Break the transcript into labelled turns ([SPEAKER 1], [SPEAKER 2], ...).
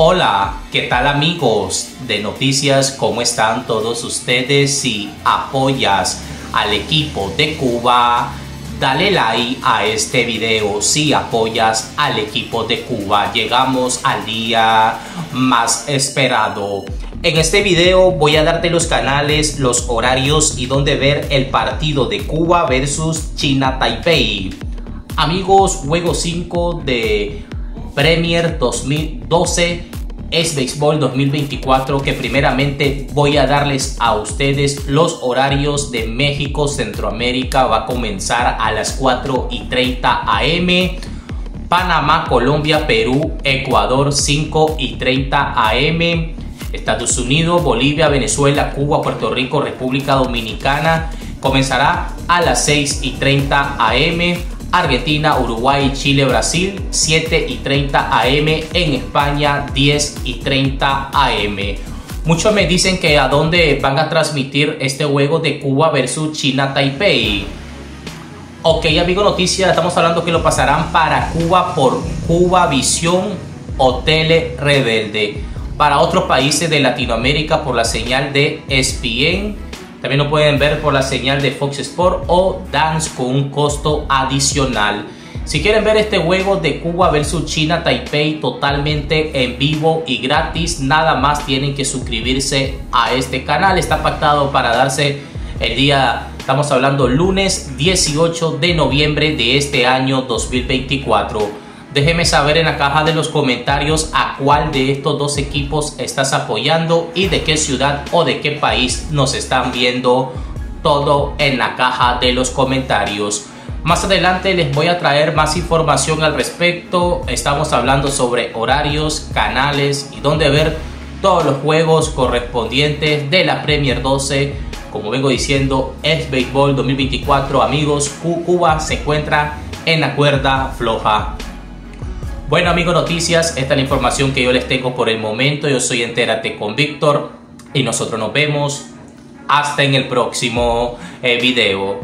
[SPEAKER 1] Hola, ¿qué tal amigos de noticias? ¿Cómo están todos ustedes? Si apoyas al equipo de Cuba, dale like a este video. Si apoyas al equipo de Cuba, llegamos al día más esperado. En este video voy a darte los canales, los horarios y dónde ver el partido de Cuba versus China Taipei. Amigos, juego 5 de Premier 2012 es Béisbol 2024 que primeramente voy a darles a ustedes los horarios de México, Centroamérica. Va a comenzar a las 4 y 30 am. Panamá, Colombia, Perú, Ecuador 5 y 30 am. Estados Unidos, Bolivia, Venezuela, Cuba, Puerto Rico, República Dominicana. Comenzará a las 6 y 30 am. Argentina, Uruguay, Chile, Brasil, 7 y 30 am. En España, 10 y 30 am. Muchos me dicen que a dónde van a transmitir este juego de Cuba versus China Taipei. Ok, amigo noticia, estamos hablando que lo pasarán para Cuba por Cuba Visión o Tele Rebelde para otros países de Latinoamérica por la señal de ESPN. También lo pueden ver por la señal de Fox Sport o Dance con un costo adicional. Si quieren ver este juego de Cuba versus China Taipei totalmente en vivo y gratis, nada más tienen que suscribirse a este canal. Está pactado para darse el día, estamos hablando lunes 18 de noviembre de este año 2024. Déjeme saber en la caja de los comentarios a cuál de estos dos equipos estás apoyando y de qué ciudad o de qué país nos están viendo todo en la caja de los comentarios. Más adelante les voy a traer más información al respecto. Estamos hablando sobre horarios, canales y dónde ver todos los juegos correspondientes de la Premier 12. Como vengo diciendo, es Béisbol 2024. Amigos, Cuba se encuentra en la cuerda floja. Bueno amigos noticias, esta es la información que yo les tengo por el momento. Yo soy Entérate con Víctor y nosotros nos vemos hasta en el próximo eh, video.